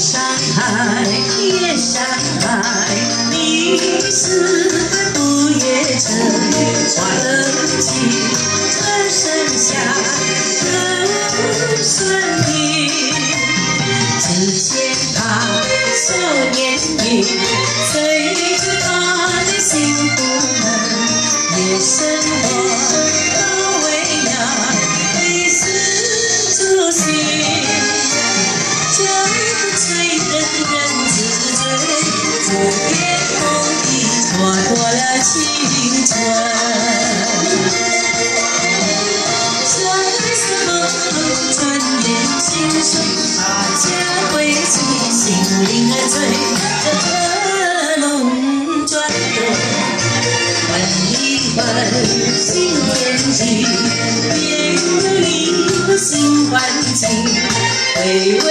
山海，夜山海，你是不夜城，花灯起，春生下，人生地，只羡他少年运，最知他的幸福门，夜深青春，相思梦，转眼青春，大家归去，心灵儿醉，这梦转动，问一问新天际，别有一颗新环境，回味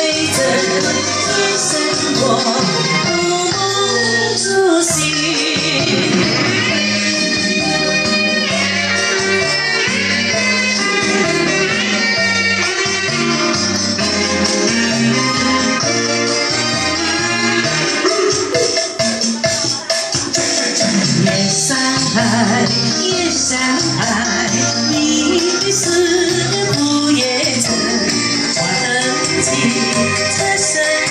一生爱一次不变色抓灯起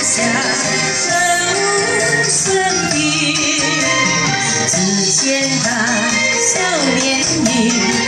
下散声音只见她笑脸迎